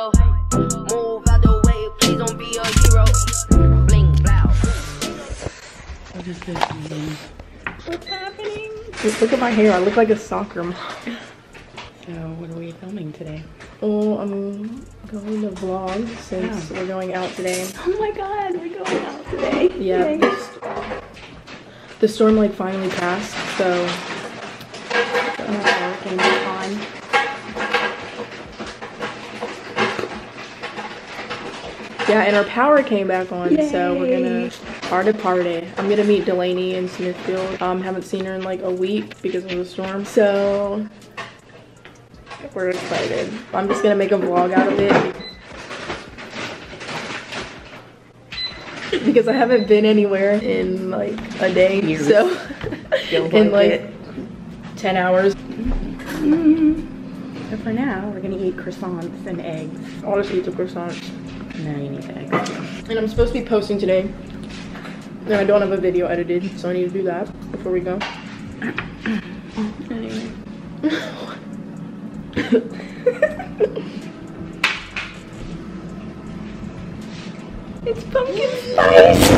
go. Move out the way, please don't be a hero. Bling, blow. What is this? What's happening? Just look at my hair. I look like a soccer mom. So, what are we filming today? Oh, I'm going to vlog since Yeah. we're going out today. Oh my god, we're going out today. Yeah. Yay. The, the storm like finally passed, so Oh, hurricane on. Yeah, and our power came back on, so we're gonna party party. I'm gonna meet Delaney in Smithfield. Um, haven't seen her in like a week because of the storm, so we're excited. I'm just gonna make a vlog out of it. Because I haven't been anywhere in like a day, Years. so in like it. 10 hours. So for now, we're gonna eat croissants and eggs. I'll just eat the croissants. No, you need the eggs. And I'm supposed to be posting today. And I don't have a video edited, so I need to do that before we go. Anyway. it's pumpkin spice.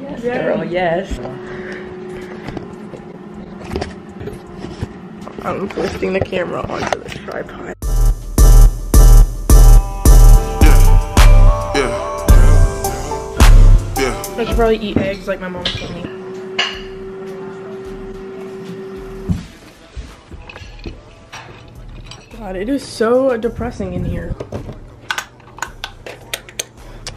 yes, girl. Yes. I'm lifting the camera onto the tripod. Should probably eat eggs like my mom told me. God, it is so depressing in here.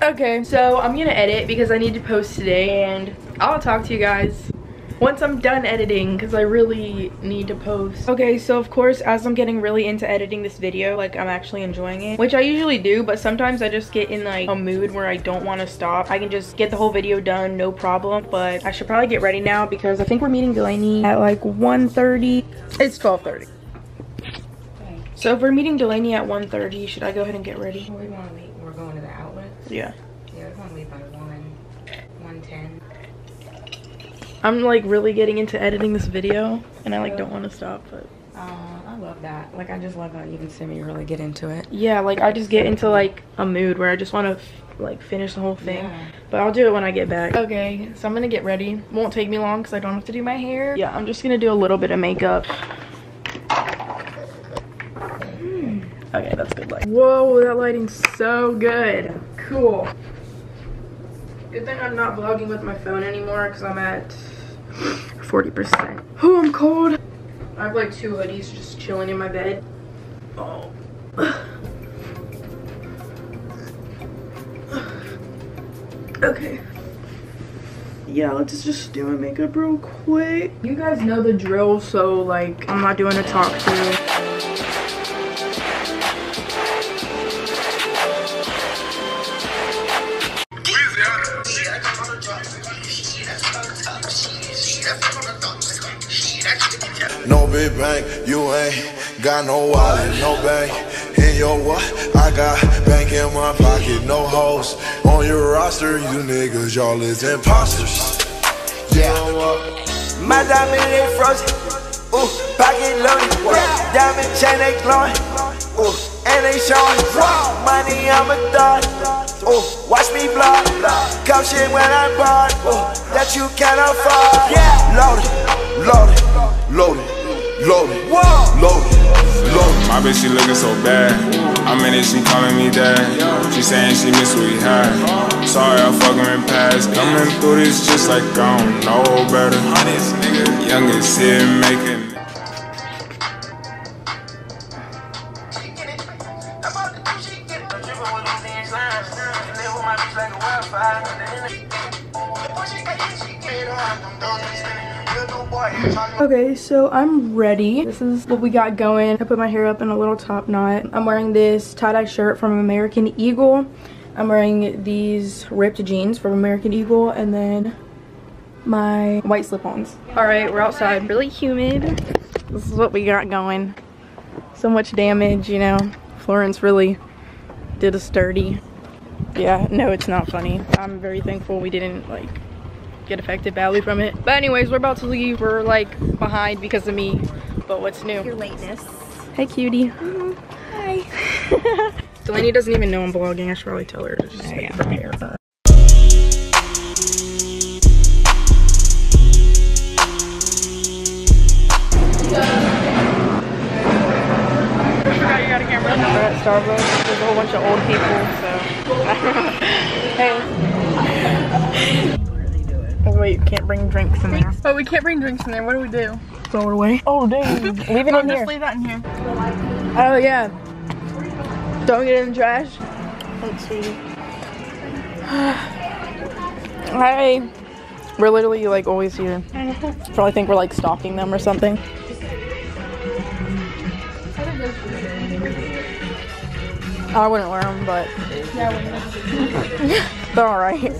Okay, so I'm gonna edit because I need to post today and I'll talk to you guys once I'm done editing because I really need to post. Okay, so of course, as I'm getting really into editing this video, like I'm actually enjoying it, which I usually do, but sometimes I just get in like a mood where I don't want to stop. I can just get the whole video done, no problem, but I should probably get ready now because I think we're meeting Delaney at like 1.30. It's 12.30. So if we're meeting Delaney at 1.30, should I go ahead and get ready? We want to leave. We're going to the outlet. Yeah. Yeah, we want to leave by one, one ten. I'm like really getting into editing this video and I like don't want to stop, but I love that. Like, I just love how you can see me really get into it. yeah, like I just get into like a mood where I just want to like finish the whole thing. Yeah. But I'll do it when I get back. Okay, so I'm gonna get ready. Won't take me long because I don't have to do my hair. Yeah, I'm just gonna do a little bit of makeup. Hmm. Okay, that's good light. Whoa, that lighting's so good. Cool. Good thing I'm not vlogging with my phone anymore because I'm at 40%. Oh, I'm cold. I have like two hoodies just chilling in my bed. Oh. Okay. Yeah, let's just do my makeup real quick. You guys know the drill, so like I'm not doing a talk through. Bank, you ain't got no wallet, no bank. In your what? I got bank in my pocket, no hoes. On your roster, you niggas, y'all is imposters. Yeah. My diamond they frozen. Ooh, pocket loaded. Diamond chain they glowing. Ooh, and they showing. Money I'm a thought. Ooh, watch me blow. Come shit when I bought. Ooh, that you can't afford. Yeah, loaded, Loaded, loaded, loaded, loaded, loaded. My bitch, she looking so bad. I'm in it, she calling me dad. She saying she miss what we had. Sorry, I fuck her in past. Coming through this just like I don't know better. Youngest here making. Okay, so I'm ready. This is what we got going. I put my hair up in a little top knot. I'm wearing this tie-dye shirt from American Eagle. I'm wearing these ripped jeans from American Eagle and then my white slip-ons. All right, we're outside. Really humid. This is what we got going. So much damage, you know. Florence really did us dirty. Yeah, no, it's not funny. I'm very thankful we didn't like get affected badly from it. But anyways, we're about to leave. We're like behind because of me. But what's new? your lateness. Hey, cutie. Mm-hmm. Hi. Delaney doesn't even know I'm vlogging. I should probably tell her to just like, prepare. forgot you got a camera. Starbucks. There's a whole bunch of old people, so. hey. Oh wait, you can't bring drinks in there. But we can't bring drinks in there. What do we do? Throw it away. Oh dang. Leave it in just here. leave that in here. Oh yeah. Don't get in the trash. Thanks, sweetie. Hi. We're literally like always here. Probably think we're like stalking them or something. I wouldn't wear them, but they're all right.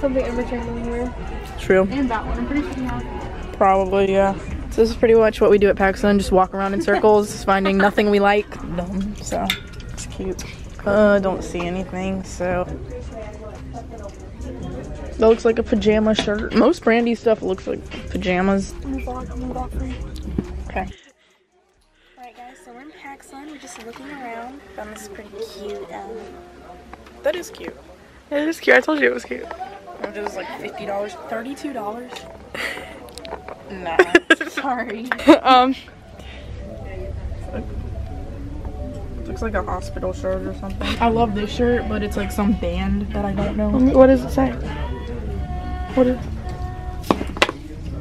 Something interchangeable here. True. And that one. I'm pretty sure you have. Probably, yeah. So this is pretty much what we do at PacSun, just walk around in circles, finding nothing we like. Dumb, so it's cute. Uh, don't see anything, so. That looks like a pajama shirt. Most brandy stuff looks like pajamas. I'm gonna vlog. I'm gonna vlog for you. Okay. Alright guys, so we're in PacSun. We're just looking around. Found this pretty cute um, That is cute. It is cute. I told you it was cute. It was like $50, $32. Nah, sorry. um. Looks like a hospital shirt or something. I love this shirt, but it's like some band that I don't know. What does it say? What is?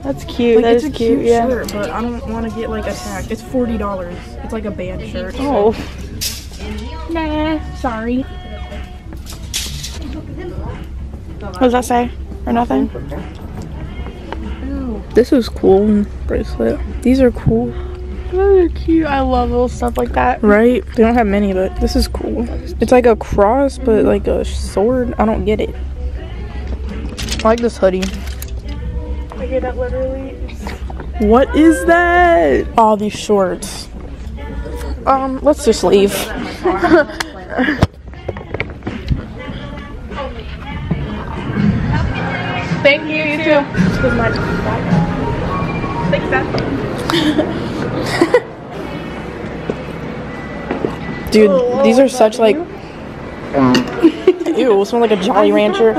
That's cute. Like, that it's is a cute, yeah. shirt, but I don't want to get like attacked. It's forty dollars. It's like a band shirt. Oh. Nah. Sorry. What does that say? Or nothing? This is cool bracelet. These are cool, They're cute. I love little stuff like that. right? They don't have many, but this is cool. It's like a cross, but like a sword. I don't get it. I like this hoodie. Okay, that literally. What is that? All these shorts. Um, let's just leave. Thank you. You too. Thanks, Dad. Dude, these are such like. Ew, smell like a Jolly Rancher.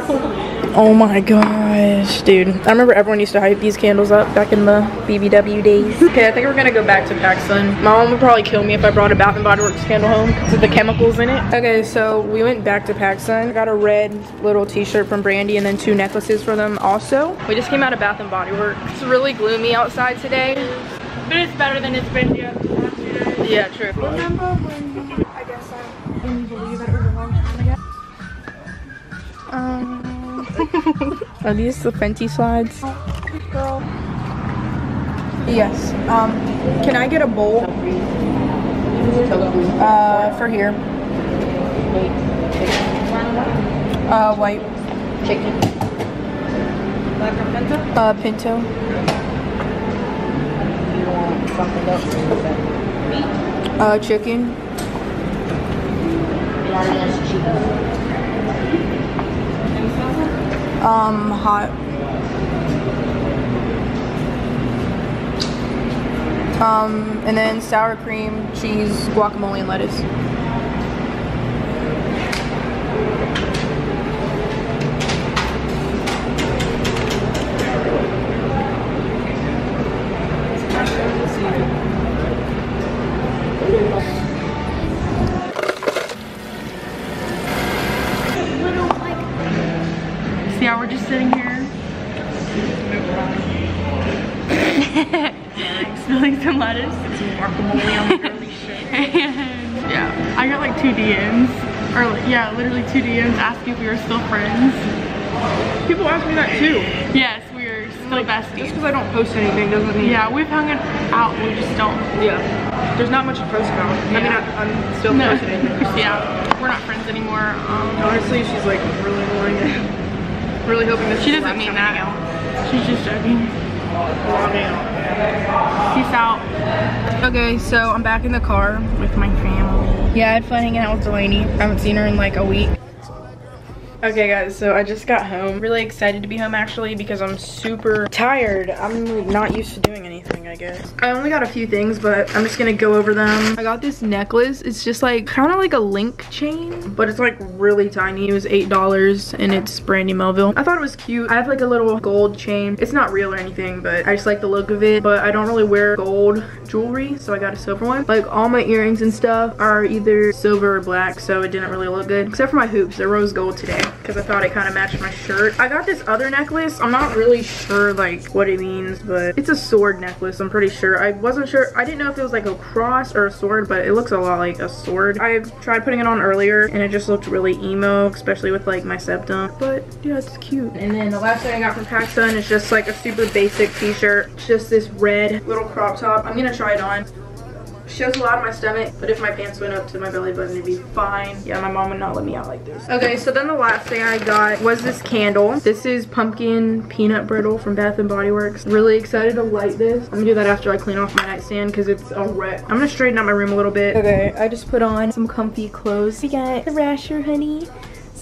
Oh my gosh, dude. I remember everyone used to hype these candles up back in the BBW days. Okay, I think we're gonna go back to PacSun. My mom would probably kill me if I brought a Bath and Body Works candle home because of the chemicals in it. Okay, so we went back to PacSun. Got a red little t-shirt from Brandy and then two necklaces for them also. We just came out of Bath and Body Works. It's really gloomy outside today. But it's better than it's been yet. the past few days. Yeah, true. Remember when I guess I didn't believe that it was a long time ago? Um, Are these the Fenty slides? girl. Yes. Um, can I get a bowl? Uh, for here. Uh, white. Chicken. Black or pinto? Uh, pinto. Uh, chicken. Um, hot. Um, and then sour cream, cheese, guacamole, and lettuce. Some lettuce. and yeah, I got like two DMs. Or like, yeah, literally two DMs asking if we were still friends. People ask me that too. Yes, we are still Just besties. because I don't post anything doesn't mean. Yeah, we've hung it out, we just don't. Yeah. There's not much to post about. I mean, Yeah. I, I'm still No, posting anything. yeah, we're not friends anymore. Um, Honestly, she's like really annoying. really hoping this she doesn't mean that. She's just joking. out. Peace out. Okay, so I'm back in the car with my family. Yeah, I had fun hanging out with Delaney. I haven't seen her in like a week. Okay guys, so I just got home. Really excited to be home actually because I'm super tired. I'm not used to doing anything, guess. I only got a few things, but I'm just gonna go over them. I got this necklace. It's just like kind of like a link chain, but it's like really tiny. It was $8 and it's Brandy Melville. I thought it was cute. I have like a little gold chain. It's not real or anything, but I just like the look of it. But I don't really wear gold jewelry, so I got a silver one. Like all my earrings and stuff are either silver or black, so it didn't really look good. Except for my hoops. They're rose gold today because I thought it kind of matched my shirt. I got this other necklace. I'm not really sure like what it means, but it's a sword necklace. I'm pretty sure. I wasn't sure. I didn't know if it was like a cross or a sword, but it looks a lot like a sword. I tried putting it on earlier and it just looked really emo, especially with like my septum. But yeah, it's cute. And then the last thing I got from PacSun is just like a super basic t-shirt. Just this red little crop top. I'm gonna try it on shows a lot of my stomach, but if my pants went up to my belly button, it'd be fine. Yeah, my mom would not let me out like this. Okay, so then the last thing I got was this candle. This is pumpkin peanut brittle from Bath & Body Works. Really excited to light this. I'm gonna do that after I clean off my nightstand because it's a wreck. I'm gonna straighten out my room a little bit. Okay, I just put on some comfy clothes. We got the rasher honey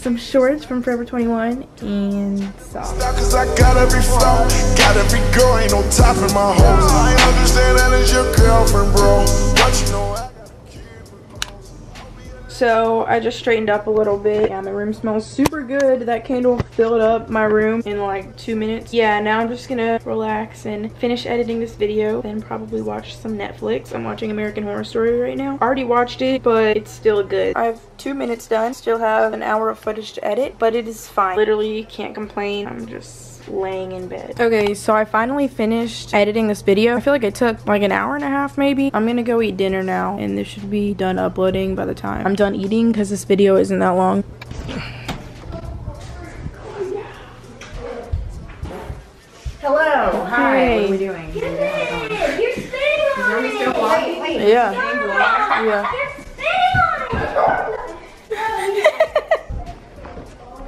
some shorts from Forever 21 and socks. Cause I got every phone, got every girl, ain't no top in my hose. I understand that is your girlfriend, bro. So I just straightened up a little bit. Yeah, my room smells super good. That candle filled up my room in like two minutes. Yeah, now I'm just gonna relax and finish editing this video. Then probably watch some Netflix. I'm watching American Horror Story right now. Already watched it, but it's still good. I have two minutes done. Still have an hour of footage to edit, but it is fine. Literally can't complain. I'm just laying in bed. Okay, so I finally finished editing this video. I feel like it took like an hour and a half maybe. I'm gonna go eat dinner now and this should be done uploading by the time I'm done eating because this video isn't that long. Hello. Hi. Hey. What are we doing? You're spitting on me! Wait, wait. Yeah. Yeah.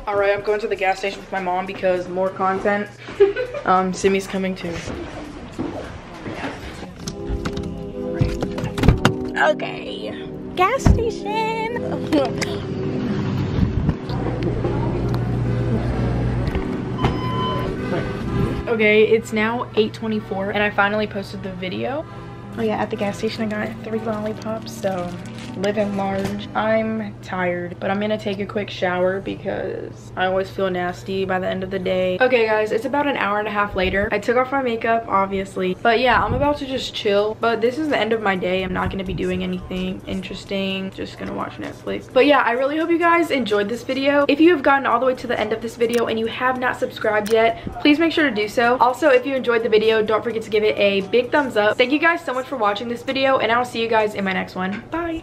All right, I'm going to the gas station with my mom because more content. um, Simi's coming too. Okay. Gas station. Okay, it's now 8.24 and I finally posted the video. Oh yeah, at the gas station I got three lollipops, so living large. I'm tired, but I'm gonna take a quick shower because I always feel nasty by the end of the day. Okay guys, it's about an hour and a half later. I took off my makeup, obviously. But yeah, I'm about to just chill. But this is the end of my day. I'm not gonna be doing anything interesting. Just gonna watch Netflix. But yeah, I really hope you guys enjoyed this video. If you have gotten all the way to the end of this video and you have not subscribed yet, please make sure to do so. Also, if you enjoyed the video, don't forget to give it a big thumbs up. Thank you guys so much for watching this video and I will see you guys in my next one. Bye!